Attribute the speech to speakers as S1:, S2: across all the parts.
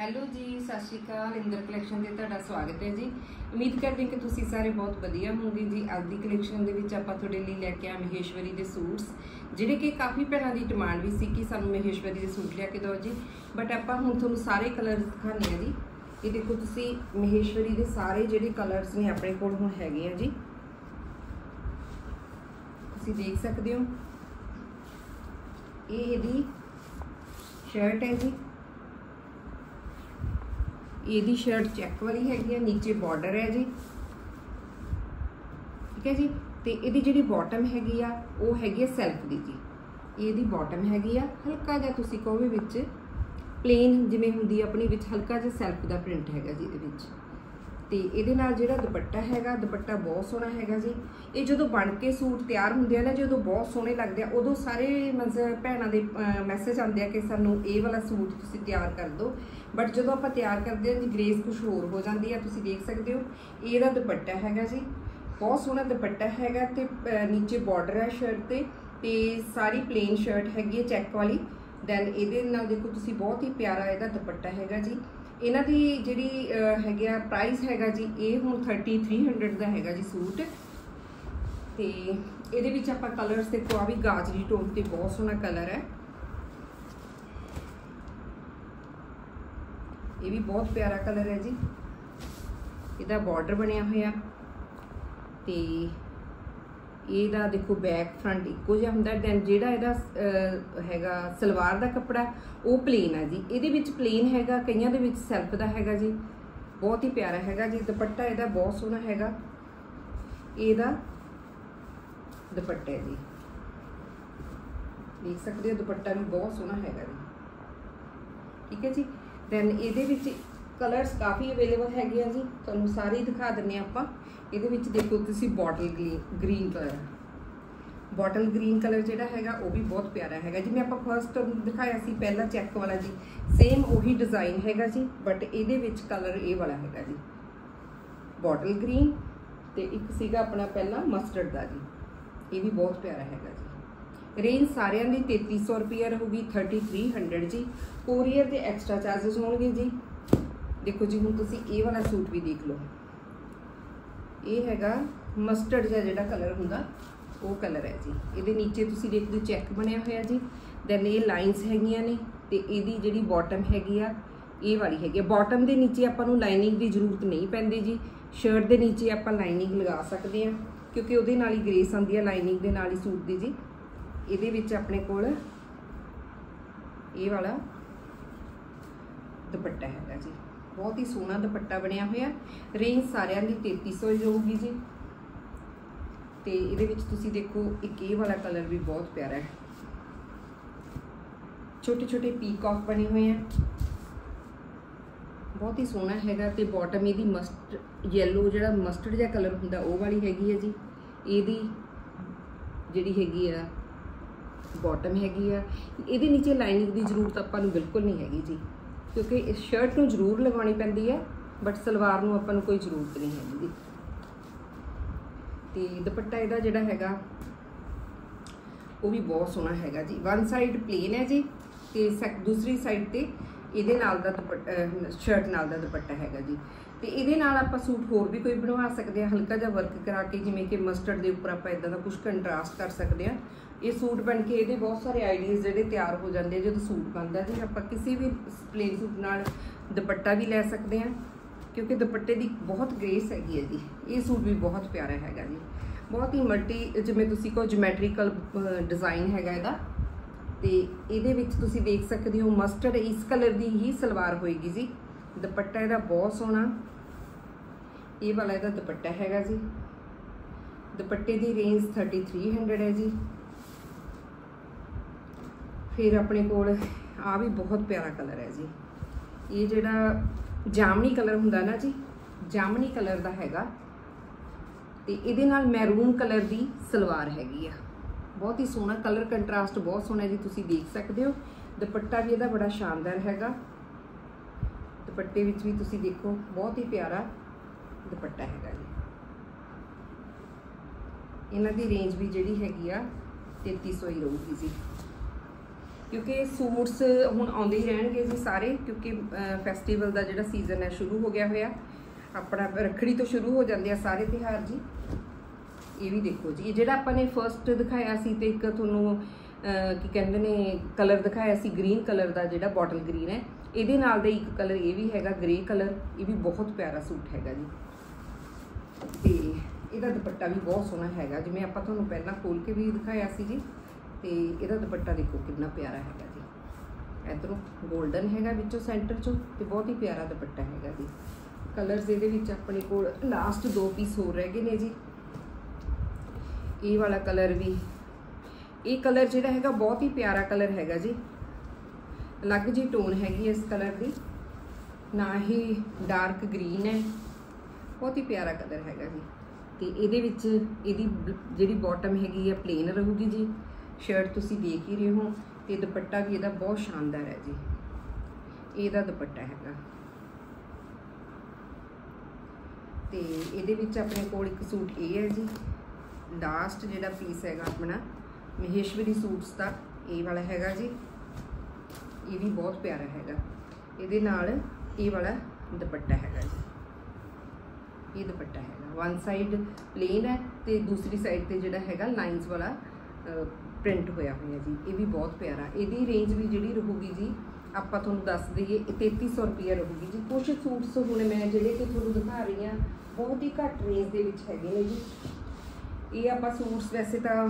S1: Hello ਜੀ, ਸਤਿ ਸ਼੍ਰੀ ਅਕਾਲ। Inder collection ਤੇ ਤੁਹਾਡਾ ਸਵਾਗਤ ਹੈ ਜੀ। ਉਮੀਦ ਕਰਦੇ ਹਾਂ ਕਿ ਤੁਸੀਂ ਸਾਰੇ ਬਹੁਤ ਵਧੀਆ ਹੋਵੋਗੇ ਜੀ। ਅੱਜ ਦੀ ਕਲੈਕਸ਼ਨ ਦੇ ਵਿੱਚ ਆਪਾਂ ਤੁਹਾਡੇ ਲਈ ਲੈ ਕੇ ਆ ਮਹੇਸ਼ਵਰੀ ਦੇ ਸੂਟਸ, ਜਿਹੜੇ ਕਿ ਕਾਫੀ ਭੈਣਾਂ ਦੀ ਡਿਮਾਂਡ ਵੀ ਸੀ ਕਿ ਸਾਨੂੰ ਮਹੇਸ਼ਵਰੀ ਦੇ ਸੂਟ ਲਿਆ ਕੇ ਦਿਓ ਜੀ। ਬਟ ਆਪਾਂ ਹੁਣ ਤੁਹਾਨੂੰ ਸਾਰੇ ਕਲਰਸ ਦਿਖਾਣੇ ਆ ਜੀ। ਇਹ ਦੇਖੋ ਤੁਸੀਂ, ਮਹੇਸ਼ਵਰੀ ਦੇ ਸਾਰੇ ਜਿਹੜੇ ਕਲਰਸ ਨੇ ਆਪਣੇ ਕੋਲ ਹੁਣ ਹੈਗੇ ਆ ਜੀ। ਤੁਸੀਂ ਦੇਖ ਸਕਦੇ ਹੋ। ਇਹ ਇਹਦੀ ਸ਼ਰਟ ਹੈ ਜੀ। ਇਹਦੀ ਸ਼ਰਟ ਚੈੱਕ ਵਾਲੀ ਹੈਗੀ ਆ, ਨੀਚੇ ਬਾਰਡਰ ਹੈ ਜੀ। ਠੀਕ ਹੈ ਜੀ? ਤੇ ਇਹਦੀ ਜਿਹੜੀ ਬਾਟਮ ਹੈਗੀ ਆ, ਉਹ ਹੈਗੀ ਆ ਸੈਲਫ ਦੀ ਜੀ। ਇਹਦੀ ਬਾਟਮ ਹੈਗੀ ਆ, ਹਲਕਾ ਜਿਹਾ ਤੁਸੀਂ ਕਹੋਗੇ ਵਿੱਚ ਪਲੇਨ ਜਿਵੇਂ ਹੁੰਦੀ ਆ ਆਪਣੀ, ਵਿੱਚ ਹਲਕਾ ਜਿਹਾ ਸੈਲਫ ਦਾ ਪ੍ਰਿੰਟ ਹੈਗਾ ਜੀ ਇਹਦੇ ਵਿੱਚ। ਤੇ ਇਹਦੇ ਨਾਲ ਜਿਹੜਾ ਦੁਪੱਟਾ ਹੈਗਾ, ਦੁਪੱਟਾ ਬਹੁਤ ਸੋਹਣਾ ਹੈਗਾ ਜੀ। ਇਹ ਜਦੋਂ ਬਣ ਕੇ ਸੂਟ ਤਿਆਰ ਹੁੰਦੇ ਆ ਨਾ, ਜਦੋਂ ਬਹੁਤ ਸੋਹਣੇ ਲੱਗਦੇ ਆ, ਉਦੋਂ ਸਾਰੇ ਮਤਲਬ ਭੈਣਾਂ ਦੇ ਮੈਸੇਜ ਆਉਂਦੇ ਆ ਕਿ ਸਾਨੂੰ ਇਹ ਵਾਲਾ ਸੂਟ ਤੁਸੀਂ ਤਿਆਰ ਕਰ ਦਿਓ ਬਟ ਜਦੋਂ ਆਪਾਂ ਤਿਆਰ ਕਰਦੇ ਹਾਂ ਜੀ ਗ੍ਰੇਸ ਕੁਝ ਹੋਰ ਹੋ ਜਾਂਦੀ ਆ, ਤੁਸੀਂ ਦੇਖ ਸਕਦੇ ਹੋ। ਇਹਦਾ ਦੁਪੱਟਾ ਹੈਗਾ ਜੀ। ਬਹੁਤ ਸੋਹਣਾ ਦੁਪੱਟਾ ਹੈਗਾ ਤੇ ਨੀਚੇ ਬਾਰਡਰ ਹੈ ਸ਼ਰਟ ਤੇ ਤੇ ਸਾਰੀ ਪਲੇਨ ਸ਼ਰਟ ਹੈਗੀ ਹੈ ਚੈੱਕ ਵਾਲੀ। ਦੈਨ ਇਹਦੇ ਨਾਲ ਦੇਖੋ, ਤੁਸੀਂ ਬਹੁਤ ਹੀ ਪਿਆਰਾ ਇਹਦਾ ਦੁਪੱਟਾ ਹੈਗਾ ਜੀ। ਇਹਨਾਂ ਦੀ ਜਿਹੜੀ ਹੈਗੀ ਆ ਪ੍ਰਾਈਸ ਹੈਗਾ ਜੀ, ਇਹ ਹੁਣ 3300 ਦਾ ਹੈਗਾ ਜੀ ਸੂਟ। ਤੇ ਇਹਦੇ ਵਿੱਚ ਆਪਾਂ ਕਲਰਸ ਦੇਖੋ ਆ ਵੀ ਗਾਜਰੀ ਟੋਨ ਤੇ ਬਹੁਤ ਸੋਹਣਾ ਕਲਰ ਹੈ। ਇਹ ਵੀ ਬਹੁਤ ਪਿਆਰਾ ਕਲਰ ਹੈ ਜੀ। ਇਹਦਾ ਬਾਰਡਰ ਬਣਿਆ ਹੋਇਆ। ਤੇ ਇਹਦਾ ਦੇਖੋ ਬੈਕ ਫਰੰਟ ਇੱਕੋ ਜਿਹਾ ਹੁੰਦਾ ਦੈਨ ਜਿਹੜਾ ਇਹਦਾ ਹੈਗਾ ਸਲਵਾਰ ਦਾ ਕੱਪੜਾ, ਉਹ ਪਲੇਨ ਹੈ ਜੀ। ਇਹਦੇ ਵਿੱਚ ਪਲੇਨ ਹੈਗਾ, ਕਈਆਂ ਦੇ ਵਿੱਚ ਸੈਲਫ ਦਾ ਹੈਗਾ ਜੀ। ਬਹੁਤ ਹੀ ਪਿਆਰਾ ਹੈਗਾ ਜੀ। ਦੁਪੱਟਾ ਇਹਦਾ ਬਹੁਤ ਸੋਹਣਾ ਹੈਗਾ। ਇਹਦਾ ਦੁਪੱਟਾ ਹੈ ਜੀ। ਦੇਖ ਸਕਦੇ ਹੋ, ਦੁਪੱਟਾ ਵੀ ਬਹੁਤ ਸੋਹਣਾ ਹੈਗਾ ਜੀ। ਠੀਕ ਹੈ ਜੀ? ਦੈਨ ਇਹਦੇ ਵਿੱਚ ਕਲਰਸ ਕਾਫੀ ਅਵੇਲੇਬਲ ਹੈਗੇ ਆ ਜੀ, ਤੁਹਾਨੂੰ ਸਾਰੇ ਦਿਖਾ ਦਿੰਨੇ ਆਪਾਂ। ਇਹਦੇ ਵਿੱਚ ਦੇਖੋ ਤੁਸੀਂ bottle green colour bottle green colour ਜਿਹੜਾ ਹੈਗਾ, ਉਹ ਵੀ ਬਹੁਤ ਪਿਆਰਾ ਹੈਗਾ। ਜਿਵੇਂ ਆਪਾਂ ਫਰਸਟ ਦਿਖਾਇਆ ਸੀ, ਪਹਿਲਾ ਚੈੱਕ ਵਾਲਾ ਜੀ। ਸੇਮ ਉਹੀ ਡਿਜ਼ਾਈਨ ਹੈਗਾ ਜੀ ਬਟ ਇਹਦੇ ਵਿੱਚ ਕਲਰ ਇਹ ਵਾਲਾ ਹੈਗਾ ਜੀ। ਬੋਟਲ ਗ੍ਰੀਨ ਤੇ ਇੱਕ ਸੀਗਾ ਆਪਣਾ ਪਹਿਲਾ ਮਸਟਰਡ ਦਾ ਜੀ। ਇਹ ਵੀ ਬਹੁਤ ਪਿਆਰਾ ਹੈਗਾ ਜੀ। ਰੇਂਜ ਸਾਰਿਆਂ ਦੀ 3300 ਰੁਪਏ ਰਹੂਗੀ 3300 ਜੀ। ਕੋਰੀਅਰ ਦੇ ਐਕਸਟਰਾ ਚਾਰजेस ਹੋਣਗੇ ਜੀ। ਦੇਖੋ ਜੀ, ਹੁਣ ਤੁਸੀਂ ਇਹ ਵਾਲਾ ਸੂਟ ਵੀ ਦੇਖ ਲਓ। ਇਹ ਹੈਗਾ ਮਸਟਰਡ ਜਿਹਾ ਜਿਹੜਾ ਕਲਰ ਹੁੰਦਾ, ਉਹ ਕਲਰ ਹੈ ਜੀ। ਇਹਦੇ ਨੀਚੇ ਤੁਸੀਂ ਦੇਖਦੇ ਚੈੱਕ ਬਣਿਆ ਹੋਇਆ ਜੀ। ਦੈਨ ਇਹ ਲਾਈਨਸ ਹੈਗੀਆਂ ਨੇ ਤੇ ਇਹਦੀ ਜਿਹੜੀ ਬਾਟਮ ਹੈਗੀ ਆ, ਇਹ ਵਾਲੀ ਹੈਗੀ ਆ। ਬਾਟਮ ਦੇ ਨੀਚੇ ਆਪਾਂ ਨੂੰ ਲਾਈਨਿੰਗ ਦੀ ਜ਼ਰੂਰਤ ਨਹੀਂ ਪੈਂਦੀ ਜੀ। ਸ਼ਰਟ ਦੇ ਨੀਚੇ ਆਪਾਂ ਲਾਈਨਿੰਗ ਲਗਾ ਸਕਦੇ ਆ ਕਿਉਂਕਿ ਉਹਦੇ ਨਾਲ ਹੀ ਗ੍ਰੇਸ ਆਉਂਦੀ ਆ ਲਾਈਨਿੰਗ ਦੇ ਨਾਲ ਹੀ ਸੂਟ ਦੀ ਜੀ। ਇਹਦੇ ਵਿੱਚ ਆਪਣੇ ਕੋਲ ਇਹ ਵਾਲਾ ਦੁਪੱਟਾ ਹੈਗਾ ਜੀ। ਬਹੁਤ ਹੀ ਸੋਹਣਾ ਦੁਪੱਟਾ ਬਣਿਆ ਹੋਇਆ। ਰੇਂਜ ਸਾਰਿਆਂ ਦੀ 3300 ਹੋਊਗੀ ਜੀ। ਤੇ ਇਹਦੇ ਵਿੱਚ ਤੁਸੀਂ ਦੇਖੋ, ਇੱਕ ਇਹ ਵਾਲਾ ਕਲਰ ਵੀ ਬਹੁਤ ਪਿਆਰਾ ਹੈ। ਛੋਟੇ ਛੋਟੇ ਪੀਕੌਕ ਬਣੇ ਹੋਏ ਆ। ਬਹੁਤ ਹੀ ਸੋਹਣਾ ਹੈਗਾ ਤੇ ਬਾਟਮ ਇਹਦੀ ਮਸਟ ਯੈਲੋ ਜਿਹੜਾ ਮਸਟਰਡ ਜਿਹਾ ਕਲਰ ਹੁੰਦਾ, ਉਹ ਵਾਲੀ ਹੈਗੀ ਹੈ ਜੀ। ਇਹਦੀ ਜਿਹੜੀ ਹੈਗੀ ਆ ਬਾਟਮ ਹੈਗੀ ਆ। ਇਹਦੇ ਨੀਚੇ ਲਾਈਨਿੰਗ ਦੀ ਜ਼ਰੂਰਤ ਆਪਾਂ ਨੂੰ ਬਿਲਕੁਲ ਨਹੀਂ ਹੈਗੀ ਜੀ। ਕਿਉਂਕਿ ਇਸ ਸ਼ਰਟ ਨੂੰ ਜ਼ਰੂਰ ਲਗਾਉਣੀ ਪੈਂਦੀ ਹੈ ਬਟ ਸਲਵਾਰ ਨੂੰ ਆਪਾਂ ਨੂੰ ਕੋਈ ਜ਼ਰੂਰਤ ਨਹੀਂ ਹੈਗੀ ਜੀ। ਤੇ ਦੁਪੱਟਾ ਇਹਦਾ ਜਿਹੜਾ ਹੈਗਾ, ਉਹ ਵੀ ਬਹੁਤ ਸੋਹਣਾ ਹੈਗਾ ਜੀ। ਵਨ ਸਾਈਡ ਪਲੇਨ ਹੈ ਜੀ, ਤੇ ਦੂਸਰੀ ਸਾਈਡ ਤੇ ਇਹਦੇ ਨਾਲ ਦਾ ਦੁਪੱਟਾ ਸ਼ਰਟ ਨਾਲ ਦਾ ਦੁਪੱਟਾ ਹੈਗਾ ਜੀ। ਤੇ ਇਹਦੇ ਨਾਲ ਆਪਾਂ ਸੂਟ ਹੋਰ ਵੀ ਕੋਈ ਬਣਵਾ ਸਕਦੇ ਆ ਹਲਕਾ ਜਿਹਾ ਵਰਕ ਕਰਾ ਕੇ, ਜਿਵੇਂ ਕਿ ਮਸਟਰਡ ਦੇ ਉੱਪਰ ਆਪਾਂ ਇਦਾਂ ਦਾ ਕੁਝ ਕੰਟਰਾਸਟ ਕਰ ਸਕਦੇ ਆ ਇਹ ਸੂਟ ਬਣ ਕੇ ਇਹਦੇ ਬਹੁਤ ਸਾਰੇ ਆਈਡੀਆਜ਼ ਜਿਹੜੇ ਤਿਆਰ ਹੋ ਜਾਂਦੇ ਆ, ਜਦੋਂ ਸੂਟ ਬਣਦਾ ਜੀ ਆਪਾਂ ਕਿਸੇ ਵੀ ਪਲੇਨ ਸੂਟ ਨਾਲ ਦੁਪੱਟਾ ਵੀ ਲੈ ਸਕਦੇ ਆ ਕਿਉਂਕਿ ਦੁਪੱਟੇ ਦੀ ਬਹੁਤ ਗ੍ਰੇਸ ਹੈਗੀ ਹੈ ਜੀ। ਇਹ ਸੂਟ ਵੀ ਬਹੁਤ ਪਿਆਰਾ ਹੈਗਾ ਜੀ। ਬਹੁਤ ਹੀ ਮਲਟੀ ਜਿਵੇਂ ਤੁਸੀਂ ਕੋ ਜਿਓਮੈਟ੍ਰੀਕਲ ਡਿਜ਼ਾਈਨ ਹੈਗਾ ਇਹਦਾ। ਤੇ ਇਹਦੇ ਵਿੱਚ ਤੁਸੀਂ ਦੇਖ ਸਕਦੇ ਹੋ ਮਸਟਰਡ ਇਸ ਕਲਰ ਦੀ ਹੀ ਸਲਵਾਰ ਹੋਏਗੀ ਜੀ। ਦੁਪੱਟਾ ਇਹਦਾ ਬਹੁਤ ਸੋਹਣਾ। ਇਹ ਵਾਲਾ ਇਹਦਾ ਦੁਪੱਟਾ ਹੈਗਾ ਜੀ। ਦੁਪੱਟੇ ਦੀ ਰੇਂਜ 3300 ਹੈ ਜੀ। ਫਿਰ ਆਪਣੇ ਕੋਲ ਆ ਵੀ ਬਹੁਤ ਪਿਆਰਾ ਕਲਰ ਹੈ ਜੀ। ਇਹ ਜਿਹੜਾ ਜਾਮਨੀ ਕਲਰ ਹੁੰਦਾ ਨਾ ਜੀ, ਜਾਮਨੀ ਕਲਰ ਦਾ ਹੈਗਾ। ਤੇ ਇਹਦੇ ਨਾਲ ਮੈਰੂਨ ਕਲਰ ਦੀ ਸਲਵਾਰ ਹੈਗੀ ਆ। ਬਹੁਤ ਹੀ ਸੋਹਣਾ ਕਲਰ ਕੰਟਰਾਸਟ ਬਹੁਤ ਸੋਹਣਾ ਜੀ, ਤੁਸੀਂ ਦੇਖ ਸਕਦੇ ਹੋ। ਦੁਪੱਟਾ ਵੀ ਇਹਦਾ ਬੜਾ ਸ਼ਾਨਦਾਰ ਹੈਗਾ। ਦੁਪੱਟੇ ਵਿੱਚ ਵੀ ਤੁਸੀਂ ਦੇਖੋ, ਬਹੁਤ ਹੀ ਪਿਆਰਾ ਦੁਪੱਟਾ ਹੈਗਾ ਜੀ। ਇਹਨਾਂ ਦੀ ਰੇਂਜ ਵੀ ਜਿਹੜੀ ਹੈਗੀ ਆ 3300 ਹੀ ਰਹੂਗੀ ਜੀ। ਕਿਉਂਕਿ ਸੂਟਸ ਹੁਣ ਆਉਂਦੇ ਹੀ ਰਹਿਣਗੇ ਜੀ ਸਾਰੇ, ਕਿਉਂਕਿ ਫੈਸਟੀਵਲ ਦਾ ਜਿਹੜਾ ਸੀਜ਼ਨ ਹੈ ਸ਼ੁਰੂ ਹੋ ਗਿਆ ਹੋਇਆ। ਆਪਣਾ ਰੱਖੜੀ ਤੋਂ ਸ਼ੁਰੂ ਹੋ ਜਾਂਦੇ ਆ ਸਾਰੇ ਤਿਹਾਰ ਜੀ। ਇਹ ਵੀ ਦੇਖੋ ਜੀ, ਇਹ ਜਿਹੜਾ ਆਪਾਂ ਨੇ ਫਰਸਟ ਦਿਖਾਇਆ ਸੀ ਤੇ ਇੱਕ ਤੁਹਾਨੂੰ ਕੀ ਕਹਿੰਦੇ ਨੇ ਕਲਰ ਦਿਖਾਇਆ ਸੀ ਗ੍ਰੀਨ ਕਲਰ ਦਾ ਜਿਹੜਾ ਬੋਟਲ ਗ੍ਰੀਨ ਹੈ। ਇਹਦੇ ਨਾਲ ਦਾ ਇੱਕ ਕਲਰ ਇਹ ਵੀ ਹੈਗਾ ਗ੍ਰੇ ਕਲਰ ਇਹ ਵੀ ਬਹੁਤ ਪਿਆਰਾ ਸੂਟ ਹੈਗਾ ਜੀ। ਤੇ ਇਹਦਾ ਦੁਪੱਟਾ ਵੀ ਬਹੁਤ ਸੋਹਣਾ ਹੈਗਾ। ਜਿਵੇਂ ਆਪਾਂ ਤੁਹਾਨੂੰ ਪਹਿਲਾਂ ਖੋਲ ਕੇ ਵੀ ਦਿਖਾਇਆ ਸੀ ਜੀ, ਤੇ ਇਹਦਾ ਦੁਪੱਟਾ ਦੇਖੋ ਕਿੰਨਾ ਪਿਆਰਾ ਹੈਗਾ ਜੀ। ਇਧਰੋਂ 골ਡਨ ਹੈਗਾ ਵਿੱਚੋਂ ਸੈਂਟਰ ਚੋਂ ਤੇ ਬਹੁਤ ਹੀ ਪਿਆਰਾ ਦੁਪੱਟਾ ਹੈਗਾ ਜੀ। ਕਲਰਸ ਇਹਦੇ ਵਿੱਚ ਆਪਣੇ ਕੋਲ ਲਾਸਟ ਦੋ ਪੀਸ ਹੋਰ ਰਹਿ ਗਏ ਨੇ ਜੀ। ਇਹ ਵਾਲਾ ਕਲਰ ਵੀ, ਇਹ ਕਲਰ ਜਿਹੜਾ ਹੈਗਾ ਬਹੁਤ ਹੀ ਪਿਆਰਾ ਕਲਰ ਹੈਗਾ ਜੀ। ਅਲੱਗ ਜੀ ਟੋਨ ਹੈਗੀ ਇਸ ਕਲਰ ਦੀ। ਨਾ ਹੀ ਡਾਰਕ ਗ੍ਰੀਨ ਹੈ। ਬਹੁਤ ਹੀ ਪਿਆਰਾ ਕਲਰ ਹੈਗਾ ਜੀ। ਤੇ ਇਹਦੇ ਵਿੱਚ ਇਹਦੀ ਜਿਹੜੀ ਬਾਟਮ ਹੈਗੀ ਆ ਪਲੇਨ ਰਹੂਗੀ ਜੀ। ਸ਼ਰਟ ਤੁਸੀਂ ਦੇਖ ਹੀ ਰਹੇ ਹੋ ਤੇ ਦੁਪੱਟਾ ਵੀ ਇਹਦਾ ਬਹੁਤ ਸ਼ਾਨਦਾਰ ਹੈ ਜੀ। ਇਹਦਾ ਦੁਪੱਟਾ ਹੈਗਾ। ਤੇ ਇਹਦੇ ਵਿੱਚ ਆਪਣੇ ਕੋਲ ਇੱਕ ਸੂਟ ਇਹ ਹੈ ਜੀ। ਲਾਸਟ ਜਿਹੜਾ ਪੀਸ ਹੈਗਾ ਆਪਣਾ, ਮਹੇਸ਼ਵਰੀ ਸੂਟਸ ਦਾ, ਇਹ ਵਾਲਾ ਹੈਗਾ ਜੀ। ਇਹ ਵੀ ਬਹੁਤ ਪਿਆਰਾ ਹੈਗਾ। ਇਹਦੇ ਨਾਲ ਇਹ ਵਾਲਾ ਦੁਪੱਟਾ ਹੈਗਾ ਜੀ। ਇਹ ਦੁਪੱਟਾ ਹੈਗਾ। ਵਨ ਸਾਈਡ ਪਲੇਨ ਹੈ ਤੇ ਦੂਸਰੀ ਸਾਈਡ ਤੇ ਜਿਹੜਾ ਹੈਗਾ ਲਾਈਨਸ ਵਾਲਾ ਪ੍ਰਿੰਟ ਹੋਇਆ ਹੋਇਆ ਜੀ। ਇਹ ਵੀ ਬਹੁਤ ਪਿਆਰਾ। ਇਹਦੀ ਰੇਂਜ ਵੀ ਜਿਹੜੀ ਰਹੂਗੀ ਜੀ, ਆਪਾਂ ਤੁਹਾਨੂੰ ਦੱਸ ਦਈਏ, ਇਹ 3300 ਰੁਪਏ ਰਹੂਗੀ ਜੀ। ਕੁਝ ਸੂਟਸ ਹੁਣ ਮੈਂ ਜਿਹੜੇ ਕਿ ਤੁਹਾਨੂੰ ਦਿਖਾ ਰਹੀ ਹਾਂ, ਬਹੁਤ ਹੀ ਘੱਟ ਰੇਂਜ ਦੇ ਵਿੱਚ ਹੈਗੇ ਨੇ ਜੀ। ਇਹ ਆਪਾਂ ਸੂਟਸ ਵੈਸੇ ਤਾਂ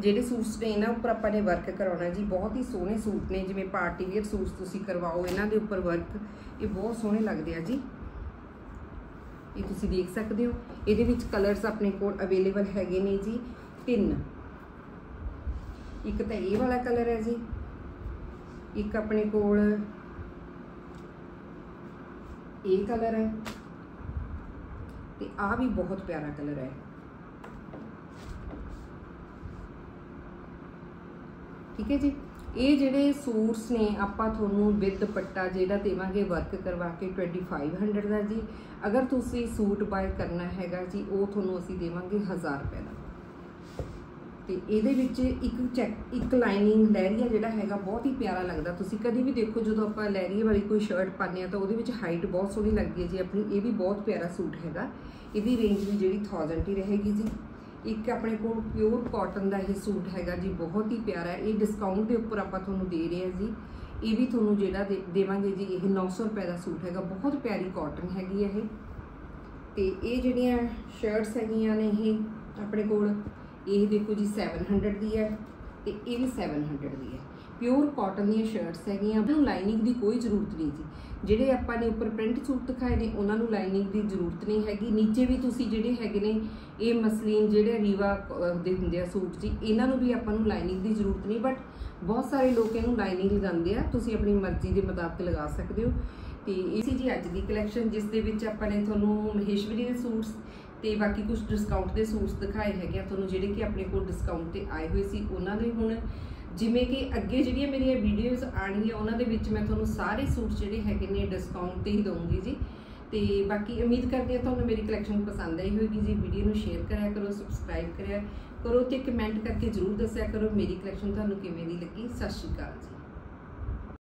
S1: ਜਿਹੜੇ ਸੂਟਸ ਨੇ ਇਹਨਾਂ ਉੱਪਰ ਆਪਾਂ ਨੇ ਵਰਕ ਕਰਾਉਣਾ ਜੀ, ਬਹੁਤ ਹੀ ਸੋਹਣੇ ਸੂਟ ਨੇ, ਜਿਵੇਂ ਪਾਰਟੀ ਵੇਅਰ ਸੂਟਸ ਤੁਸੀਂ ਕਰਵਾਓ, ਇਹਨਾਂ ਦੇ ਉੱਪਰ ਵਰਕ ਇਹ ਬਹੁਤ ਸੋਹਣੇ ਲੱਗਦੇ ਆ ਜੀ। ਇਹ ਤੁਸੀਂ ਦੇਖ ਸਕਦੇ ਹੋ, ਇਹਦੇ ਵਿੱਚ ਕਲਰਸ ਆਪਣੇ ਕੋਲ ਅਵੇਲੇਬਲ ਹੈਗੇ ਨੇ ਜੀ, ਤਿੰਨ। ਇੱਕ ਤਾਂ ਇਹ ਵਾਲਾ ਕਲਰ ਹੈ ਜੀ, ਇੱਕ ਆਪਣੇ ਕੋਲ ਇਹ ਕਲਰ ਹੈ, ਤੇ ਆ ਵੀ ਬਹੁਤ ਪਿਆਰਾ ਕਲਰ ਹੈ। ਠੀਕ ਹੈ ਜੀ? ਇਹ ਜਿਹੜੇ ਸੂਟਸ ਨੇ, ਆਪਾਂ ਤੁਹਾਨੂੰ ਵਿਦ ਦੁਪੱਟਾ ਜਿਹੜਾ ਦੇਵਾਂਗੇ ਵਰਕ ਕਰਵਾ ਕੇ 2500 ਦਾ ਜੀ। ਅਗਰ ਤੁਸੀਂ ਸੂਟ ਬਾਏ ਕਰਨਾ ਹੈਗਾ ਜੀ, ਉਹ ਤੁਹਾਨੂੰ ਅਸੀਂ ਦੇਵਾਂਗੇ 1000 ਰੁਪਏ ਦਾ। ਤੇ ਇਹਦੇ ਵਿੱਚ ਇੱਕ ਚੈੱਕ ਇੱਕ ਲਾਈਨਿੰਗ ਲੈਰੀਆ ਜਿਹੜਾ ਹੈਗਾ, ਬਹੁਤ ਹੀ ਪਿਆਰਾ ਲੱਗਦਾ। ਤੁਸੀਂ ਕਦੀ ਵੀ ਦੇਖੋ, ਜਦੋਂ ਆਪਾਂ ਲੈਰੀਆ ਵਾਲੀ ਕੋਈ ਸ਼ਰਟ ਪਾਉਂਦੇ ਆ, ਤਾਂ ਉਹਦੇ ਵਿੱਚ ਹਾਈਟ ਬਹੁਤ ਸੋਹਣੀ ਲੱਗਦੀ ਹੈ ਜੀ ਆਪਣੀ। ਇਹ ਵੀ ਬਹੁਤ ਪਿਆਰਾ ਸੂਟ ਹੈਗਾ। ਇਹਦੀ ਰੇਂਜ ਵੀ ਜਿਹੜੀ 1000 ਹੀ ਰਹੇਗੀ ਜੀ। ਇੱਕ ਆਪਣੇ ਕੋਲ ਪਿਓਰ ਕਾਟਨ ਦਾ ਇਹ ਸੂਟ ਹੈਗਾ ਜੀ, ਬਹੁਤ ਹੀ ਪਿਆਰਾ ਇਹ ਡਿਸਕਾਊਂਟ ਦੇ ਉੱਪਰ ਆਪਾਂ ਤੁਹਾਨੂੰ ਦੇ ਰਹੇ ਹਾਂ ਜੀ। ਇਹ ਵੀ ਤੁਹਾਨੂੰ ਜਿਹੜਾ ਦੇ- ਦੇਵਾਂਗੇ ਜੀ, ਇਹ 900 ਰੁਪਏ ਦਾ ਸੂਟ ਹੈਗਾ। ਬਹੁਤ ਪਿਆਰੀ ਕਾਟਨ ਹੈਗੀ ਹੈ ਇਹ। ਤੇ ਇਹ ਜਿਹੜੀਆਂ ਸ਼ਰਟਸ ਹੈਗੀਆਂ ਨੇ ਇਹ ਆਪਣੇ ਕੋਲ, ਇਹ ਦੇਖੋ ਜੀ 700 ਦੀ ਹੈ। ਤੇ ਇਹ ਵੀ 700 ਦੀ ਹੈ। ਪਿਓਰ ਕਾਟਨ ਦੀਆਂ ਸ਼ਰਟਸ ਹੈਗੀਆਂ ਨੂੰ ਲਾਈਨਿੰਗ ਦੀ ਕੋਈ ਜ਼ਰੂਰਤ ਨਹੀਂ ਜੀ। ਜਿਹੜੇ ਆਪਾਂ ਨੇ ਉੱਪਰ ਪ੍ਰਿੰਟ ਸੂਟ ਦਿਖਾਏ ਨੇ, ਉਹਨਾਂ ਨੂੰ ਲਾਈਨਿੰਗ ਦੀ ਜ਼ਰੂਰਤ ਨਹੀਂ ਹੈਗੀ। ਨੀਚੇ ਵੀ ਤੁਸੀਂ ਜਿਹੜੇ ਹੈਗੇ ਨੇ, ਇਹ ਮਸਲੀਨ ਜਿਹੜੇ ਰੀਵਾ ਦੇ ਹੁੰਦੇ ਆ ਸੂਟ ਜੀ, ਇਹਨਾਂ ਨੂੰ ਵੀ ਆਪਾਂ ਨੂੰ ਲਾਈਨਿੰਗ ਦੀ ਜ਼ਰੂਰਤ ਨਹੀਂ। ਬਟ ਬਹੁਤ ਸਾਰੇ ਲੋਕ ਇਹਨੂੰ ਲਾਈਨਿੰਗ ਲਗਾਉਂਦੇ ਆ। ਤੁਸੀਂ ਆਪਣੀ ਮਰਜ਼ੀ ਦੇ ਮੁਤਾਬਕ ਲਗਾ ਸਕਦੇ ਹੋ। ਤੇ ਇਹ ਸੀ ਜੀ ਅੱਜ ਦੀ ਕਲੈਕਸ਼ਨ ਜਿਸ ਦੇ ਵਿੱਚ ਆਪਾਂ ਨੇ ਤੁਹਾਨੂੰ ਮਹੇਸ਼ਵਰੀ ਦੇ ਸੂਟਸ ਤੇ ਬਾਕੀ ਕੁਝ ਡਿਸਕਾਊਂਟ ਦੇ ਸੂਟਸ ਦਿਖਾਏ ਹੈਗੇ ਆ। ਤੁਹਾਨੂੰ ਜਿਹੜੇ ਕਿ ਆਪਣੇ ਕੋਲ ਡਿਸਕਾਊਂਟ ਤੇ ਆਏ ਹੋਏ ਸੀ, ਉਹਨਾਂ ਦੇ ਹੁਣ ਜਿਵੇਂ ਕਿ ਅੱਗੇ ਜਿਹੜੀਆਂ ਮੇਰੀਆਂ ਵੀਡੀਓਜ਼ ਆਣਗੀਆਂ ਉਹਨਾਂ ਦੇ ਵਿੱਚ ਮੈਂ ਤੁਹਾਨੂੰ ਸਾਰੇ ਸੂਟ ਜਿਹੜੇ ਹੈਗੇ ਨੇ ਡਿਸਕਾਊਂਟ ਤੇ ਹੀ ਦਊਂਗੀ ਜੀ। ਤੇ ਬਾਕੀ ਉਮੀਦ ਕਰਦੀ ਹਾਂ ਤੁਹਾਨੂੰ ਮੇਰੀ ਕਲੈਕਸ਼ਨ ਪਸੰਦ ਆਈ ਹੋਵੇਗੀ ਜੀ। ਵੀਡੀਓ ਨੂੰ ਸ਼ੇਅਰ ਕਰਿਆ ਕਰੋ ਸਬਸਕ੍ਰਾਈਬ ਕਰਿਆ ਕਰੋ ਤੇ ਕਮੈਂਟ ਕਰਕੇ ਜਰੂਰ ਦੱਸਿਆ ਕਰੋ ਮੇਰੀ ਕਲੈਕਸ਼ਨ ਤੁਹਾਨੂੰ ਕਿਵੇਂ ਦੀ ਲੱਗੀ। ਸਤਿ ਸ਼੍ਰੀ ਅਕਾਲ ਜੀ।